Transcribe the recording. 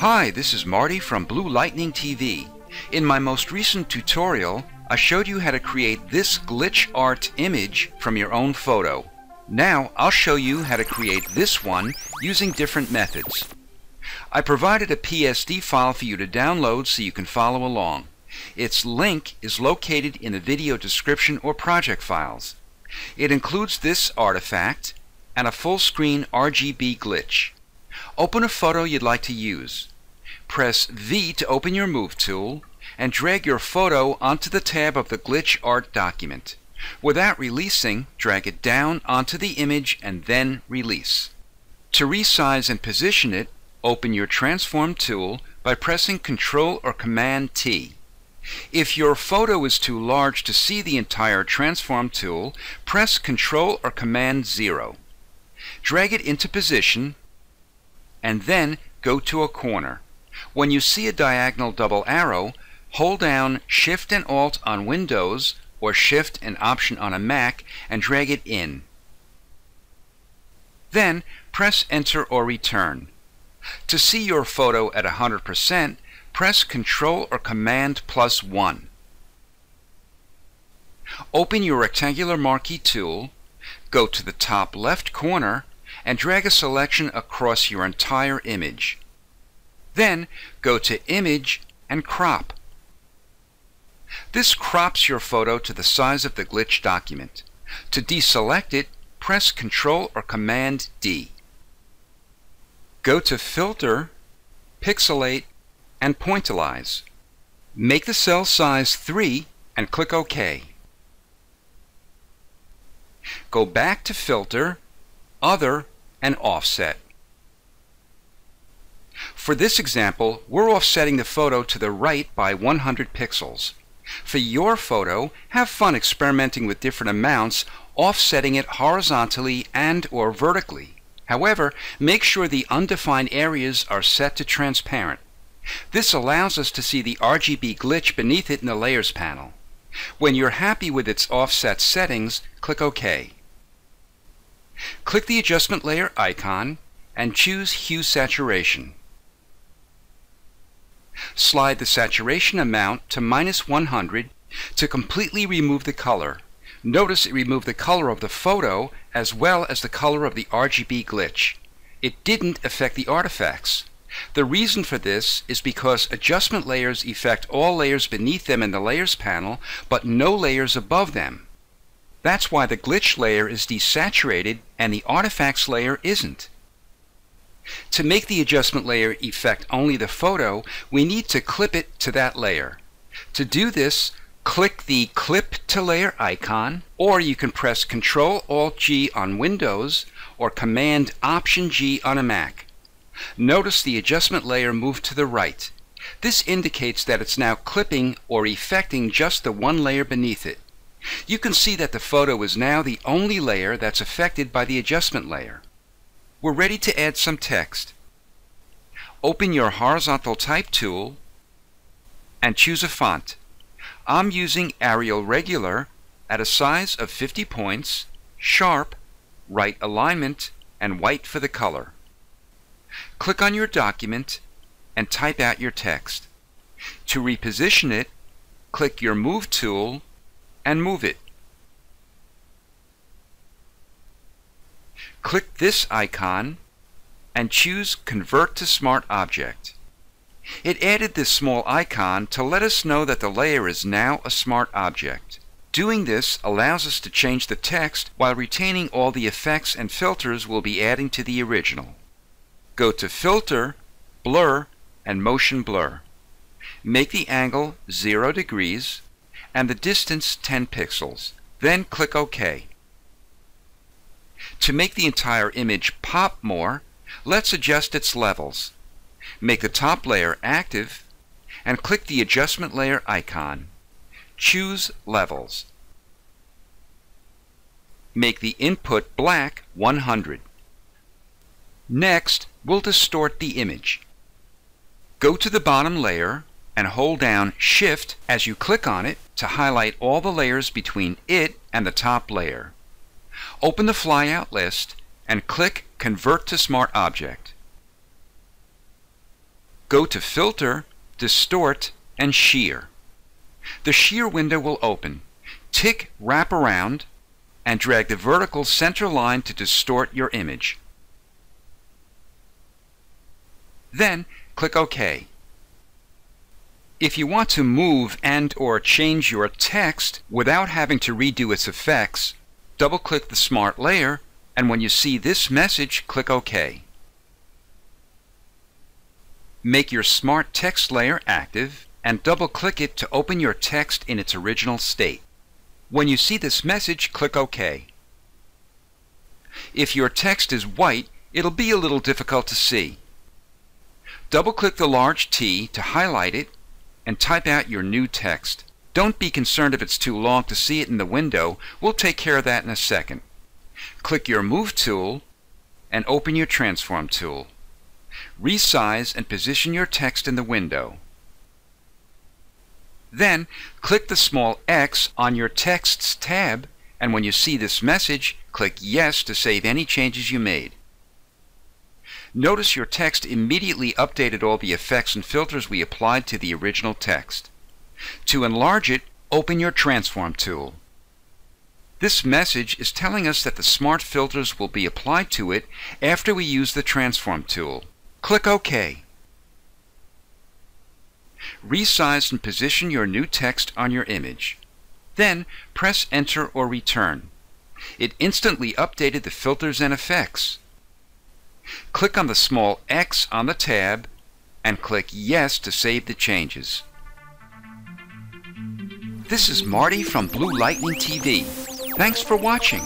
Hi, this is Marty from Blue Lightning TV. In my most recent tutorial, I showed you how to create this glitch art image from your own photo. Now, I'll show you how to create this one using different methods. I provided a PSD file for you to download so you can follow along. Its link is located in the video description or project files. It includes this artifact and a full screen RGB glitch. Open a photo you'd like to use. Press V to open your Move tool and drag your photo onto the tab of the Glitch Art document. Without releasing, drag it down onto the image and then release. To resize and position it, open your Transform tool by pressing Ctrl or Command T. If your photo is too large to see the entire Transform tool, press Ctrl or Command 0. Drag it into position and then go to a corner. When you see a diagonal double arrow, hold down Shift and Alt on Windows or Shift and Option on a Mac and drag it in. Then press Enter or Return. To see your photo at 100%, press Ctrl or Command plus 1. Open your rectangular marquee tool, go to the top left corner, and drag a selection across your entire image. Then go to Image and Crop. This crops your photo to the size of the glitch document. To deselect it, press Ctrl or Command D. Go to Filter, Pixelate, and Pointillize. Make the cell size 3 and click OK. Go back to Filter, Other, and Offset. For this example, we're offsetting the photo to the right by 100 pixels. For your photo, have fun experimenting with different amounts, offsetting it horizontally and or vertically. However, make sure the undefined areas are set to transparent. This allows us to see the RGB glitch beneath it in the Layers panel. When you're happy with its offset settings, click OK. Click the Adjustment Layer icon and choose Hue Saturation. Slide the saturation amount to minus 100 to completely remove the color. Notice it removed the color of the photo as well as the color of the RGB glitch. It didn't affect the artifacts. The reason for this is because adjustment layers affect all layers beneath them in the Layers panel, but no layers above them. That's why the glitch layer is desaturated and the artifacts layer isn't. To make the adjustment layer effect only the photo, we need to clip it to that layer. To do this, click the Clip to Layer icon, or you can press Ctrl Alt G on Windows or Command Option G on a Mac. Notice the adjustment layer moved to the right. This indicates that it's now clipping or effecting just the one layer beneath it. You can see that the photo is now the only layer that's affected by the adjustment layer. We're ready to add some text. Open your horizontal type tool and choose a font. I'm using Arial Regular at a size of 50 points, sharp, right alignment, and white for the color. Click on your document and type out your text. To reposition it, click your Move tool and move it. Click this icon and choose Convert to Smart Object. It added this small icon to let us know that the layer is now a smart object. Doing this allows us to change the text while retaining all the effects and filters we'll be adding to the original. Go to Filter, Blur, and Motion Blur. Make the angle 0 degrees and the distance 10 pixels. Then click OK. To make the entire image pop more, let's adjust its levels. Make the top layer active and click the adjustment layer icon. Choose Levels. Make the input black 100. Next, we'll distort the image. Go to the bottom layer and hold down Shift as you click on it to highlight all the layers between it and the top layer. Open the flyout list and click Convert to Smart Object. Go to Filter, Distort, and Shear. The Shear window will open. Tick Wrap Around and drag the vertical center line to distort your image. Then click OK. If you want to move and or change your text without having to redo its effects, double-click the Smart layer and when you see this message, click OK. Make your Smart Text layer active and double-click it to open your text in its original state. When you see this message, click OK. If your text is white, it'll be a little difficult to see. Double-click the large T to highlight it and type out your new text. Don't be concerned if it's too long to see it in the window. We'll take care of that in a second. Click your Move tool and open your Transform tool. Resize and position your text in the window. Then click the small X on your Texts tab and when you see this message, click Yes to save any changes you made. Notice your text immediately updated all the effects and filters we applied to the original text. To enlarge it, open your Transform tool. This message is telling us that the smart filters will be applied to it after we use the Transform tool. Click OK. Resize and position your new text on your image. Then press Enter or Return. It instantly updated the filters and effects. Click on the small X on the tab and click Yes to save the changes. This is Marty from Blue Lightning TV. Thanks for watching.